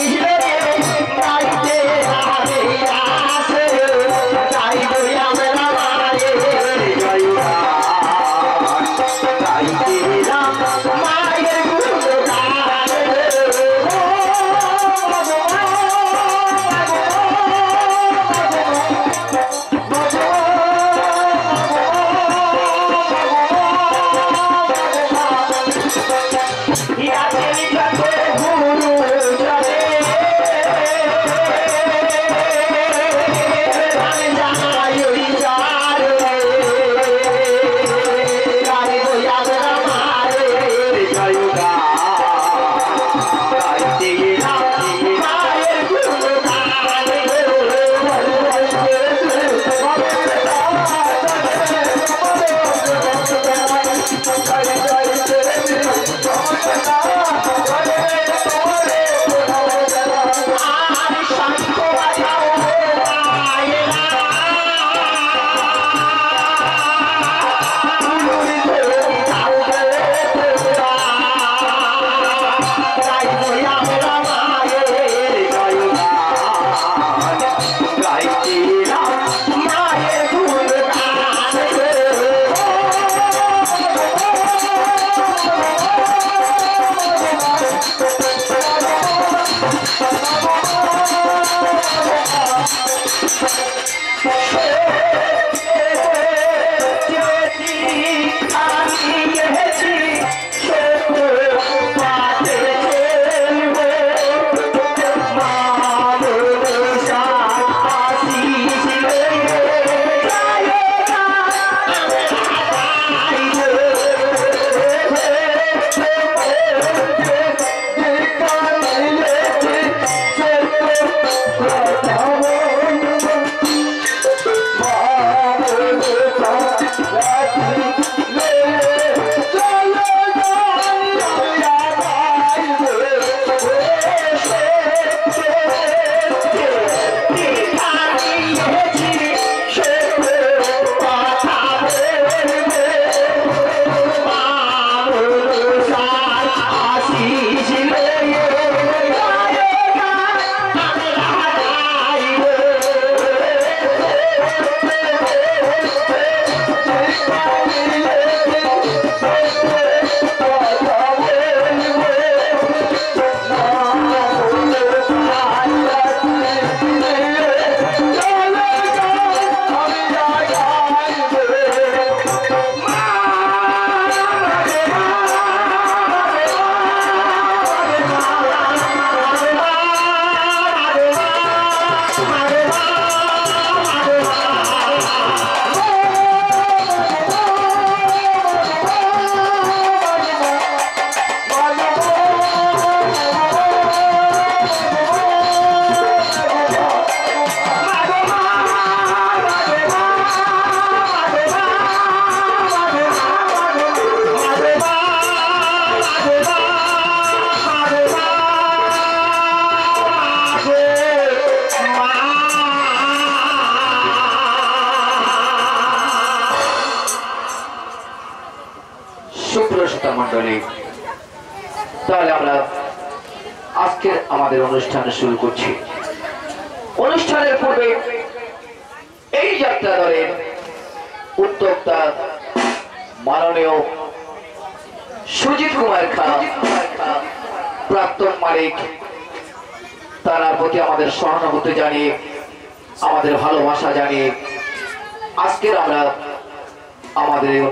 Hey,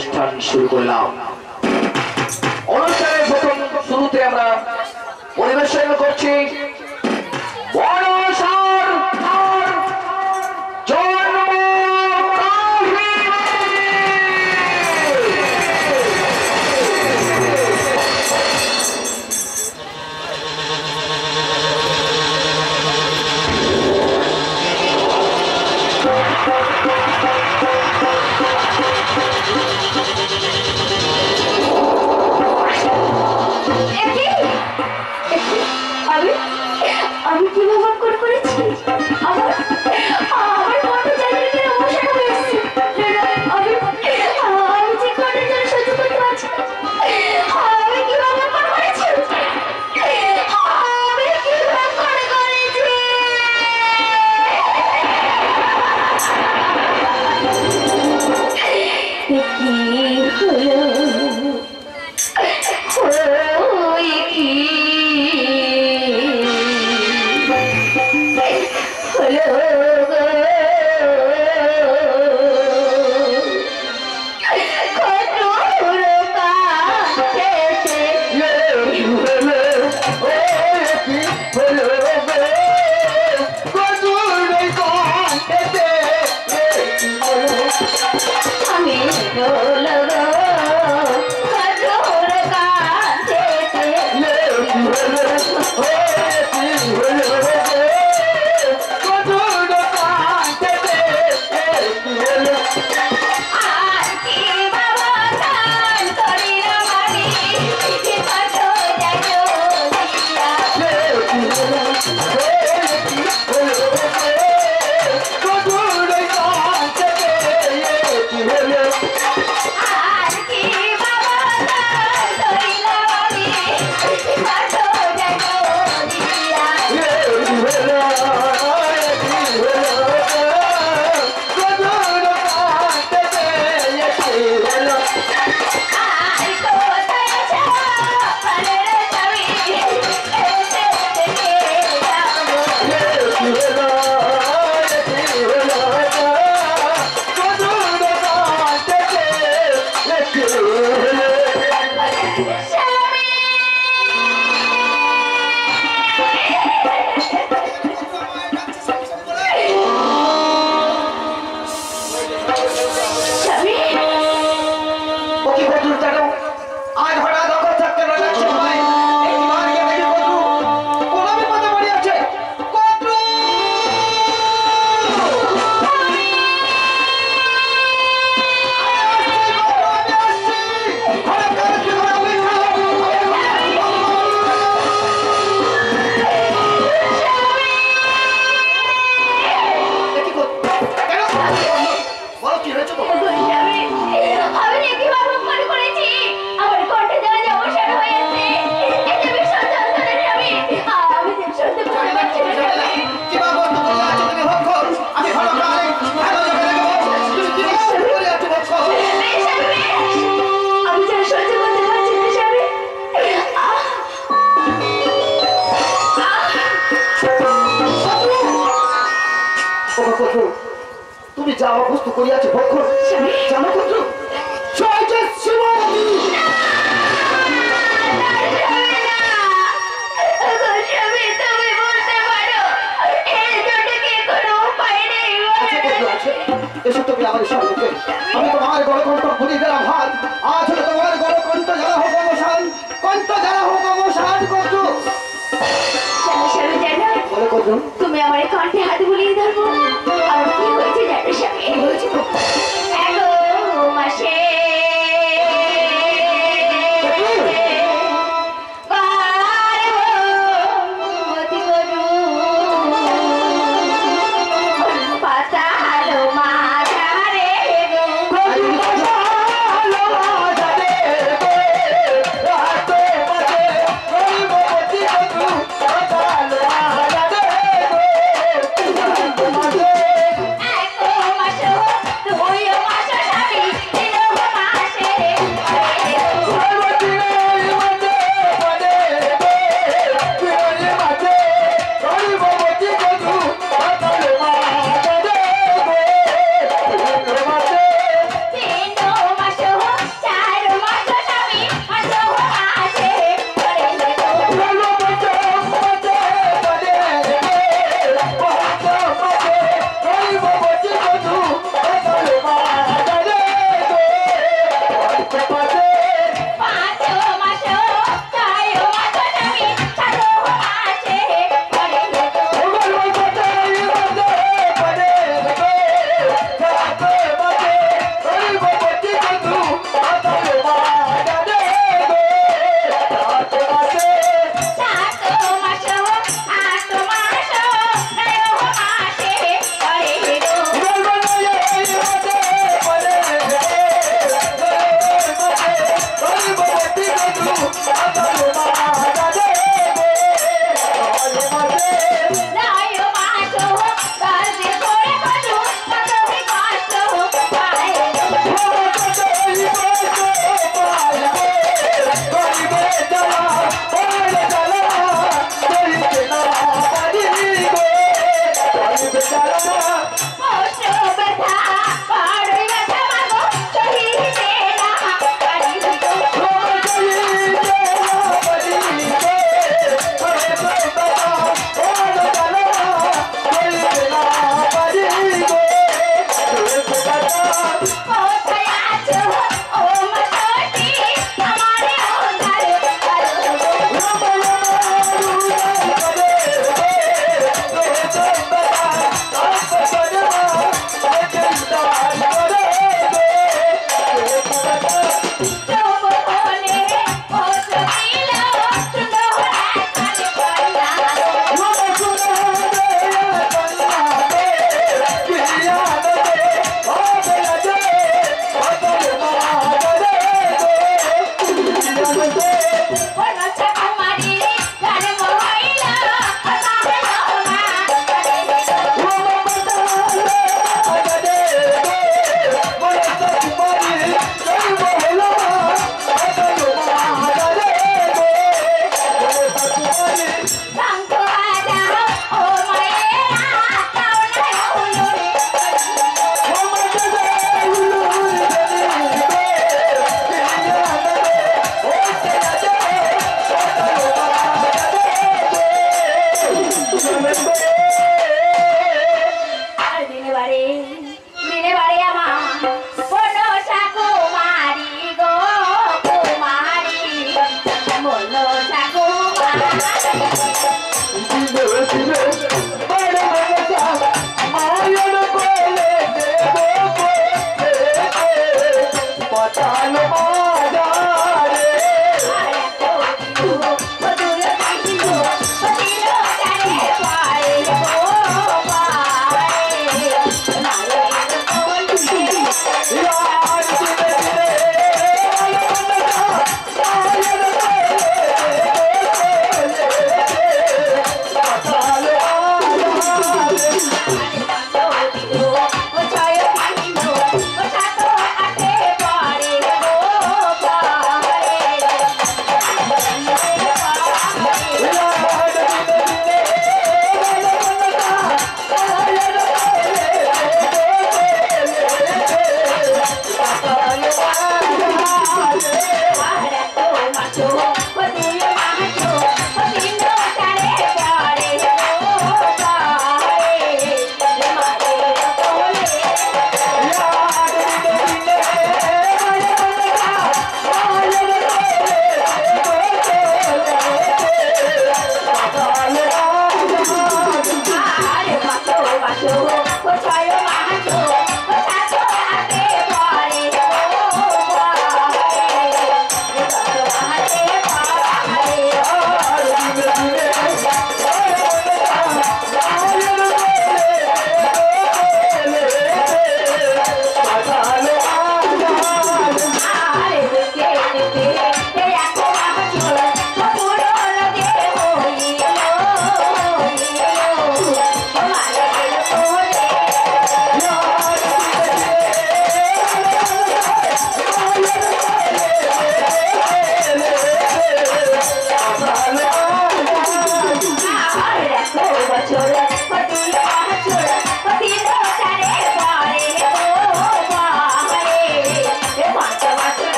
অনুষ্ঠান শুরু করলাম। অনুষ্ঠানের প্রথম শুরুতে আমরা পরিবেশন করছি। জানো যা অবস্থ করিয়াছে ভক্ষণ জামাকুদ্র জয় জয় শিব আচ্ছা আচ্ছা। এসব তো আমার সব মুখে আমি তোমার বড় কণ্ঠ ভুলি গেলাম হাত তুমি আমার কণ্ঠে হাত বুলিয়ে ধরবো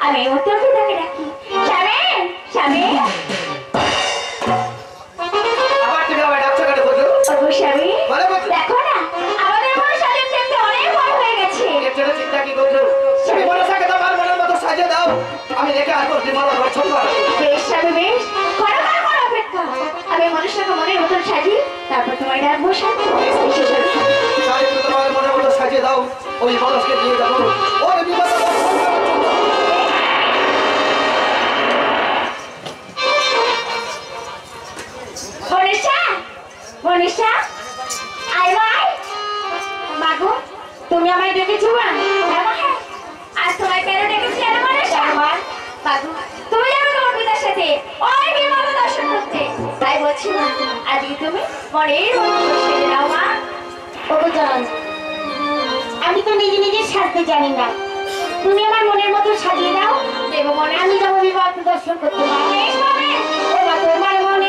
আমি এই উত্তর পিতাকে ডাকি স্বামী স্বামী আবার তুমি আমায় ডাকছো কেন বন্ধু? ওগো স্বামী বলো বন্ধু। দেখো না আমাদের মনের সাথে তুই অনেক বড় হয়ে গেছে এর জন্য চিন্তা কি বন্ধু? তুমি মনসাকে তোমার মনের মতো সাজিয়ে দাও। আমি দেখে আসব তুমি পছন্দ করো। বেশ স্বামী বেশ করো করো করো অপেক্ষা আমি মনুষ্যকে মনের মতন সাজি তারপর ডাকবো সাথে তোমার মনের মতো সাজিয়ে দাও ওই মানুষকে দিয়ে যাব ওর মনীষা আয় ভাই মাগো তুমি আমায় ডেকেছো মা হ্যাঁ হ্যাঁ। আজ তোমায় কেন ডেকেছি জানো মনীষা মাগো তুমি যাবে তোমার পিতার সাথে ওই বিমান দর্শন করতে তাই বলছি মা আজকে তুমি মনের নাও মা? অবজান আমি তো নিজে নিজে সাজতে জানি না। তুমি আমার মনের মতো সাজিয়ে দাও। দেবো মনে আমি যাব বিবাহ দর্শন করতে হবে। তোমার মনে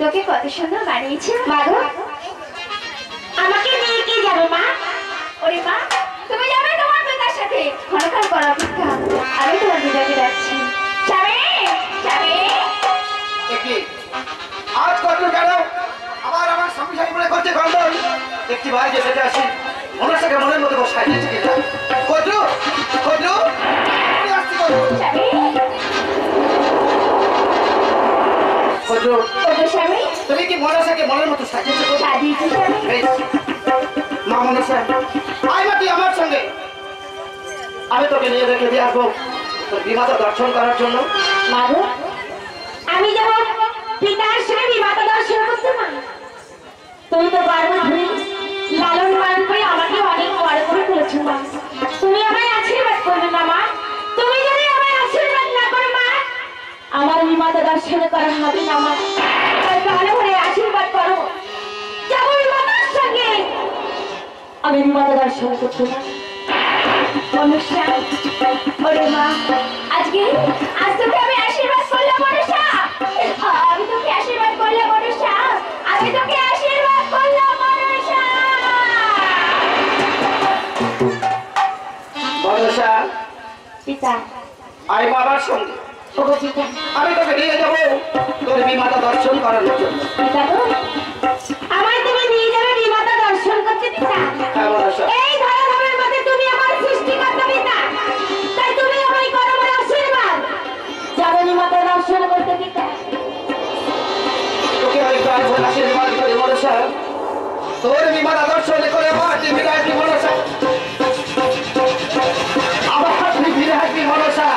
তোকে কত সুন্দর বানিয়েছে মাগো আমাকে নিয়ে কি যাবে মা? ওরে মা তুমি যাবে তোমার পিতার সাথে। ক্ষণকাল করা অপেক্ষা। আমি তোমার পিতাকে ডাকছি। যাবে যাবে। আজ কত গেল আবার আমার স্বামী স্বামী বলে করছে গন্ডল একটি বাড়ি যে দেখে আসি মনসাকে মনের মতো সাজিয়েছে কিনা? কদ্রু কদ্রু আসছি কদ্রু যাবে কদ্রু স্বামী? তুমি কি মনসাকে মনের মতো সাজিয়েছো সাজিয়েছি মা মনসা আয় মা তুই আমার সঙ্গে। আমি তোকে নিয়ে রেখে দিয়ে আসব তোর বিমাতা দর্শন করার জন্য। মাগো আমি যাব পিতার সঙ্গে বিমাতা দর্শন করতে মা। তুমি তো গর্ব ধরে লালন পালন করে আমাকে অনেক বড় করে তুলেছো মা। করা হবে না আমার তাই ভালো করে আশীর্বাদ করো। যাব মাতার সঙ্গে। আমি মাতা দর্শন করতে না অনুষ্ঠান ওরে মা আজকে আজ তোকে আমি আশীর্বাদ করলাম মনুষা আমি তোকে আশীর্বাদ করলাম মনুষা আমি তোকে আশীর্বাদ করলাম মনুষা মনসা পিতা। আই বাবার সঙ্গে। আমি তোকে নিয়ে যাব তোর বিমাতা দর্শন করানোর জন্য আমায় তুমি নিয়ে যাবে বিমাতা দর্শন করতে পিতা এই ধরাধামের মধ্যে তুমি আমার সৃষ্টিকর্তা পিতা তুমি করো আমার মনসা তোর বিমাতা দর্শন করে আমার ফিরে আসবি মনসা আসবি মনসা।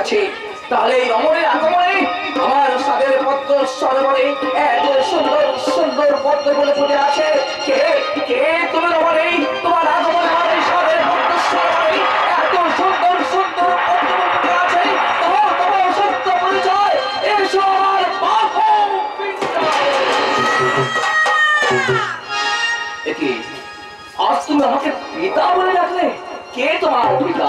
আছে। তাহলে এই রমণের আগমনে আমার সাদের পদ্ম সরোবরে এত সুন্দর সুন্দর পদ্ম বলে ফুটে আছে। কে কে তোমার আছে। তোমার আজ তুমি আমাকে পিতা বলে ডাকলে? কে তোমার পিতা?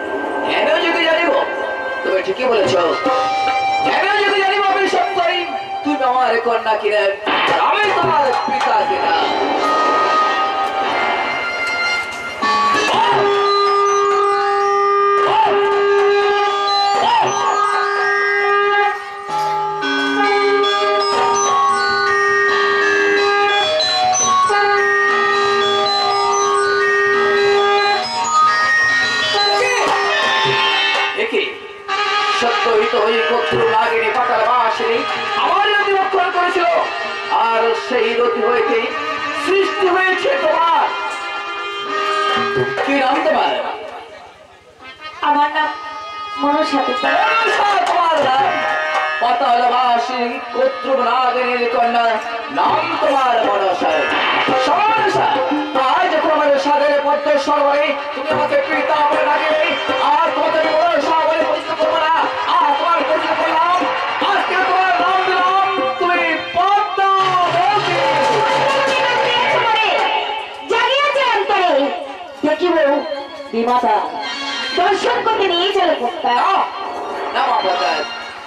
কেন যদি জানিব। তুমি ঠিকই বলেছ। কেন যদি জানিব আমি সত্যই। তুমি আমার কন্যা কিনা, আমি তোমার পিতা কিনা। বাসী কত্র নাগের কন্যা নাম তোমার মনসা সমনসা আজ যখন আমার সাদের পদ্ম সরবরে তুমি আমাকে পিতা বলে ডাকবে আর তোমাকে মনসা বলে পরিচিত করব না আর তোমার পরিচিত করলাম আজকে তোমার নাম দিলাম তুমি দেখিব বিমাতা দর্শন করতে নিয়ে চলে। করতাম না, না বাবা,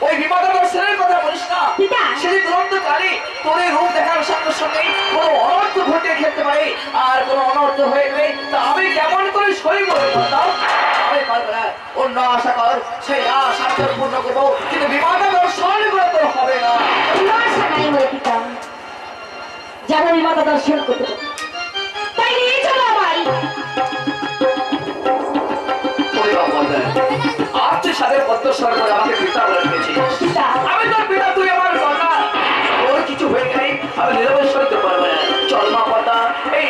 ওই বিমাতা দর্শনের কথা বলিস না। পিতা। সেই গ্রন্থকারী তোর রূপ দেখার সঙ্গে সঙ্গে কোনো অনর্থ ঘটে খেলতে পারে আর কোনো অনর্থ হয়ে গেলে তা আমি কেমন করে সইব রে বলতাম আমি পারব না। অন্য আশা কর সেই আশা পূর্ণ করব কিন্তু বিমাতা দর্শন করে তোর হবে না। হয়ে পিতা। দর্শন করতে তুই সাথে পদ্ম সরকার আমাকে পিতা বলে দিয়েছিস আমি তোর পিতা তুই আমার কন্যা ওর কিছু হয়ে গেলে আমি নিরবে সইতে পারব না। চল পাতা এই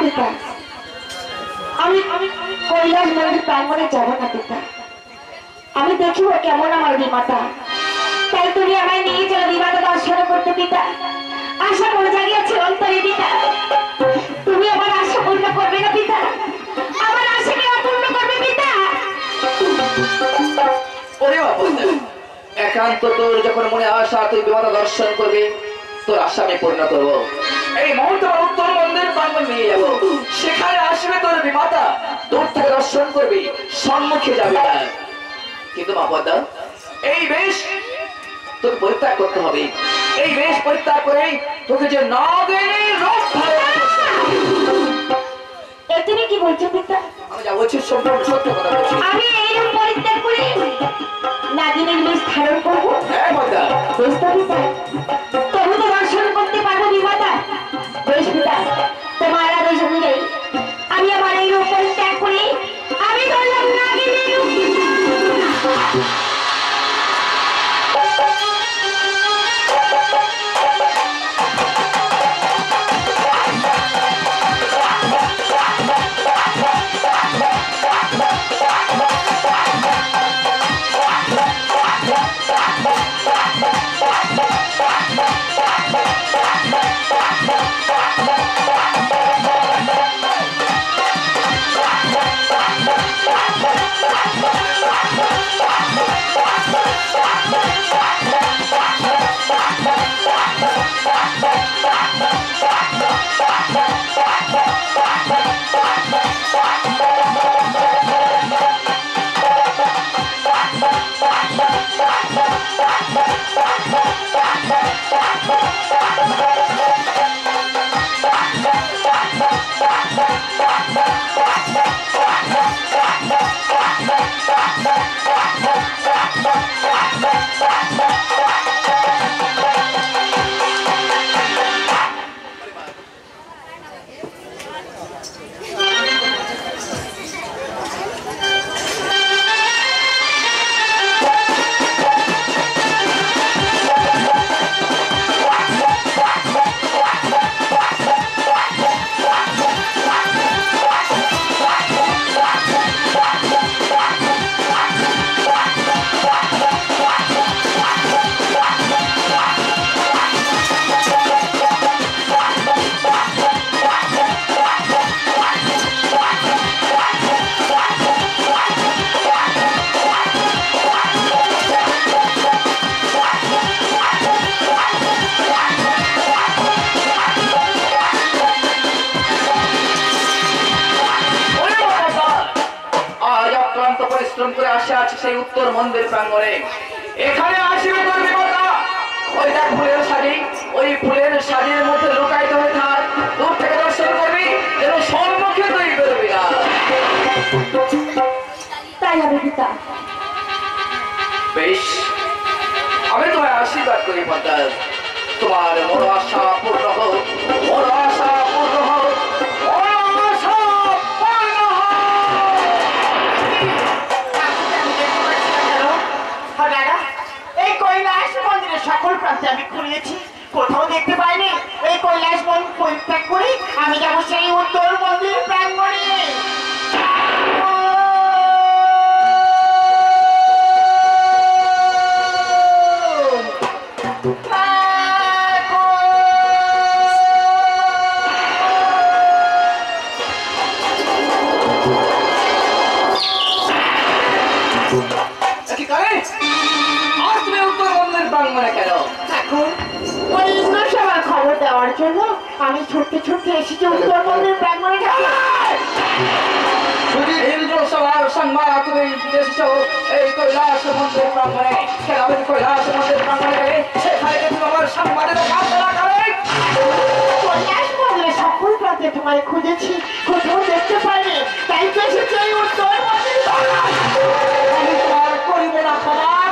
পিতা, আমি কৈলাস দেখিব কেমন আমার বিমাতা তাই তুমি আমায় নিয়ে চলো বিমাতা দর্শন করতে পিতা। আশা করে জাগিয়েছে অন্তরে পিতা। একান্ত তোর যখন মনে আশা, তুই বিমাতা দর্শন করবি, তোর আশা আমি পূর্ণ করব। এই মুহূর্তে উত্তর মন্দির প্রাঙ্গণ নিয়ে যাব। সেখানে আসবে তোর বিমাতা, দূর থেকে দর্শন করবি, সম্মুখে যাবে না কিন্তু মাপদা এই বেশ তোকে পরিত্যাগ করতে হবে। এই বেশ পরিত্যাগ করে তোকে যে না দেয়নি রূপ তুমি কি বলছো পিতা? আমি যা বলছি সম্পূর্ণ সত্য কথা বলছি। আমি এই পরিত্যাগ করে? নাগিনীর বেশ ধারণ করব? হ্যাঁ পিতা Bye. আমি যাব সেই প্রাঙ্গণে আমি কৈলাস সেখানে যদি আমার তোমায় খুঁজেছি কোথাও দেখতে পাইনি তাই তো এসেছি এই উত্তর আমি তোমার করিব না ক্ষমা।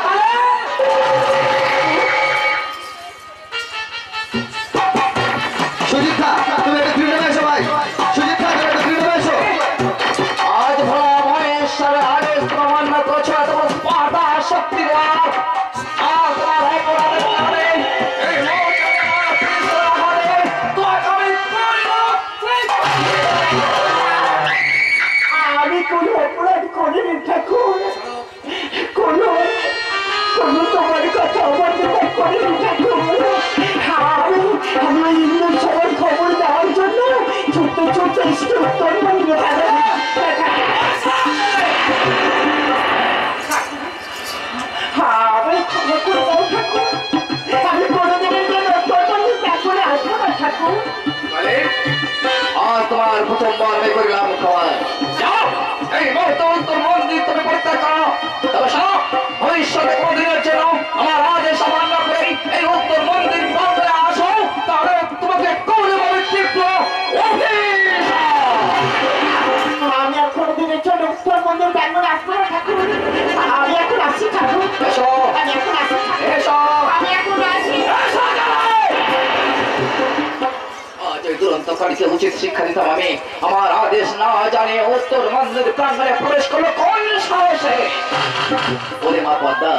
তোমার আমি করিলাম করো তবে শোনো ভবিষ্যতে কোনদিনের জন্য আমার আমি আর কোনোদিনের জন্য উত্তর মন্দির ঠাকুর। আমি এখন আসছি ঠাকুর। এসো আমি এখন আসছি এসো। আজ ওই উচিত শিক্ষা দিতাম আমি। আমার আদেশ না জানে উত্তর মন্দির প্রাঙ্গণে প্রবেশ করল কোন সাহসে? ওরে মা পদ্মা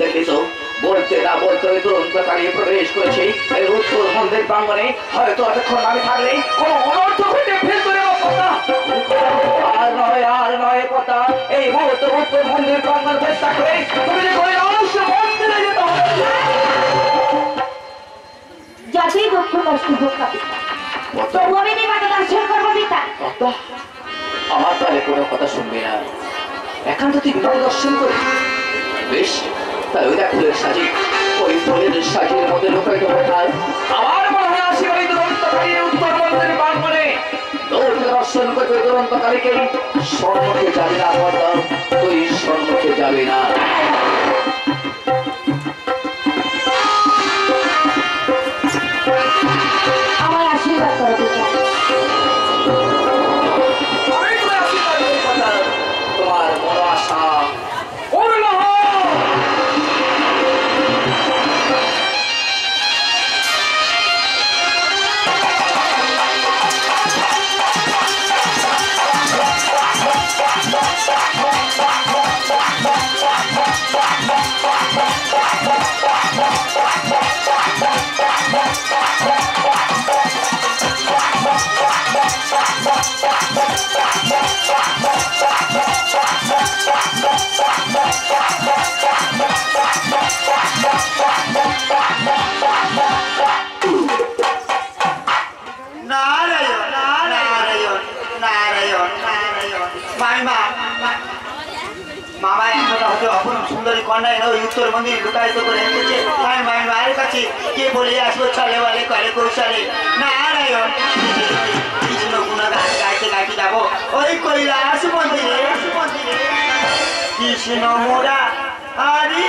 দেখলি তো বলতে না বলতে ওই দুরন্তকারী প্রবেশ করেছে। এই উত্তর মন্দির প্রাঙ্গণে হয়তো এতক্ষণ আমি থাকলে কোনো অনর্থ ঘটে ফেলতো রে মা পদ্মা আর নয় আর নয় পদ্মা এই মুহূর্তে উত্তর মন্দির প্রাঙ্গণ চেষ্টা করে তুমি যে করে অবশ্য মন্দিরে যেতে হবে। যতই দুঃখ কষ্ট হোক তবু আমি দেবতা দর্শন করব পিতা আমার তাহলে কোনো কথা শুনবে না। একান্ত তুই বিবাহ দর্শন করে। বেশ তাহলে ওই দেখ ফুলের সাজি ওই ফুলের সাজির মধ্যে লোকায়িত হয়ে থাক আমার মনে হয় আসি ওই দুরন্তকারী উত্তর মন্দির প্রাঙ্গণে দৌড়কে দর্শন করবে ওই দুরন্তকারীকে সম্মুখে যাবে না তুই সম্মুখে যাবে না। মামা এখনও হয়তো অপরূপ সুন্দরী কন্যা এনে উত্তর মন্দির লুকায়িত করে রেখেছে আমি মাই মায়ের কাছে কে বলে আসব চলে বলে করে কৌশলে নারায়ণ কৃষ্ণ নাকি যাব? ওই কৈলাস মন্দিরে কৃষ্ণ মোরা আরি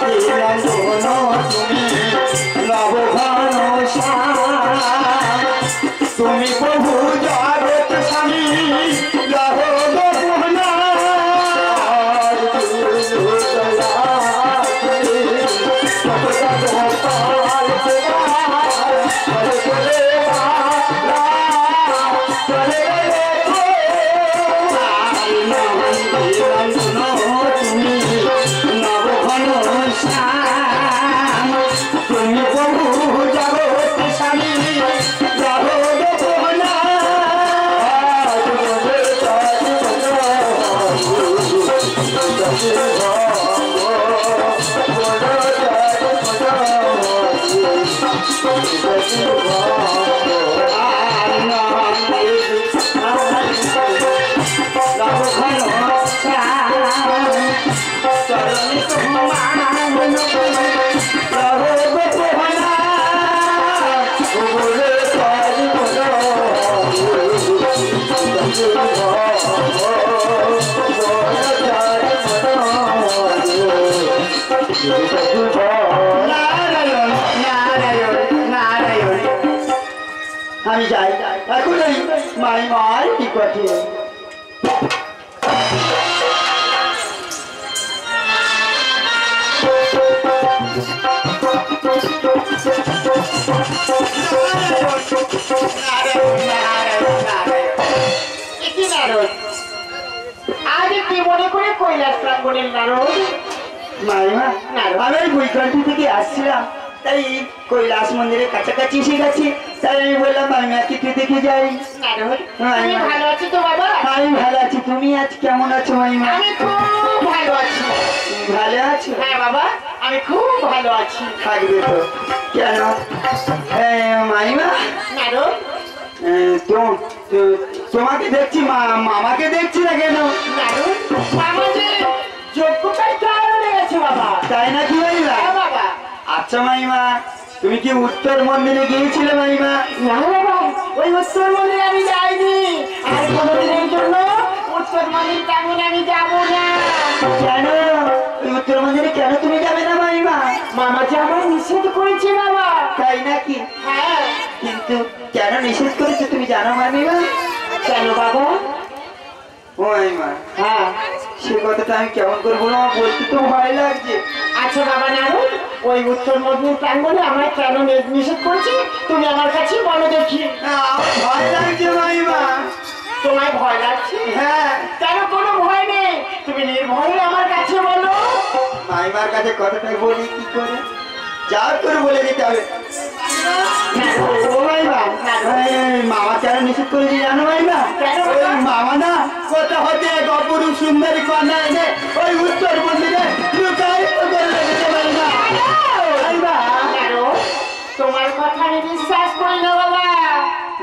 তুমি মাই মার নিকটে আজ কি মনে করে কৈলাস প্রাঙ্গণের নারদ। মাইমা আমি বৈকান্তি থেকে আসছিলাম। তাই কৈলাস মন্দিরের কাছাকাছি এসে গেছি। তাই আমি বললাম কিছু দেখে যাই। হ্যাঁ, তুমি। ভালো আছো তো বাবা? আমি ভালো আছি। তুমি আজ কেমন আছো মাইমা? আমি খুব ভালো আছি। ভালো আছো? হ্যাঁ বাবা আমি খুব ভালো আছি। থাকবে তো। কেন? নারদ তোমাকে দেখছি মামাকে দেখছি না কেন? কারণ বাবা। তাই হ্যাঁ বাবা আচ্ছা মাইমা তুমি কি উত্তর মন্দিরে গিয়েছিলে মাইমা? না বাবা ওই উত্তর মন্দিরে আমি যাইনি। আর কোনোদিনের জন্য উত্তর মন্দির তেমন আমি যাব না। কেন? ওই উত্তর মন্দিরে কেন তুমি যাবে না মাইমা? মামা যে নিষেধ করেছে বাবা। তাই নাকি? হ্যাঁ। কিন্তু কেন নিষেধ করেছে তুমি জানো মামিমা কেন বাবা? মাইমা হ্যাঁ। সে কথাটা আমি কেমন করব না বলতে তো ভয় লাগছে। আচ্ছা বাবা নারদ ওই উত্তর মধ্যে প্রাঙ্গণে আমায় কেন নিষেধ করেছে? তুমি আমার কাছে বলো দেখি। আমার ভয় লাগছে মাইমা তোমায় ভয় লাগছে? হ্যাঁ। কেন কোনো ভয় নেই? তুমি নির্ভয়ে আমার কাছে বলো। মাইমার কাছে কথাটা বলি কি করে? যা করে বলে দিতে হবে। মামা কেন নিষেধ করেছি জানো বাবা? ওই মামা না কোথা হতে এক অপরূপ সুন্দরী কন্যা এনে ওই উত্তর মন্দিরে আমি বিশ্বাস করি না বাবা।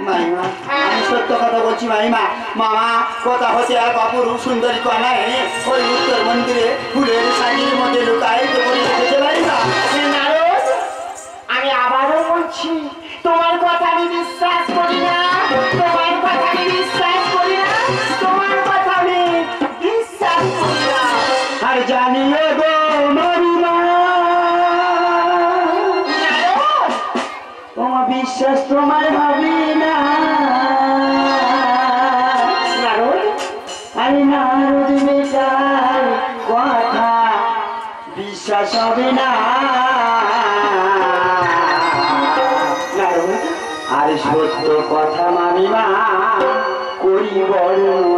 মাইমা আমি সত্য কথা বলছি মাইমা। মামা কোথা এক অপরূপ সুন্দরী কন্যা ওই উত্তর মন্দিরে ফুলের শাড়ির মধ্যে লুকায়িত করে রেখেছে মাইমা। আমি আবারও বলছি তোমার কথা আমি বিশ্বাস করি না। তোমার না আর সত্য কথা মানিমা করি বর্ণনা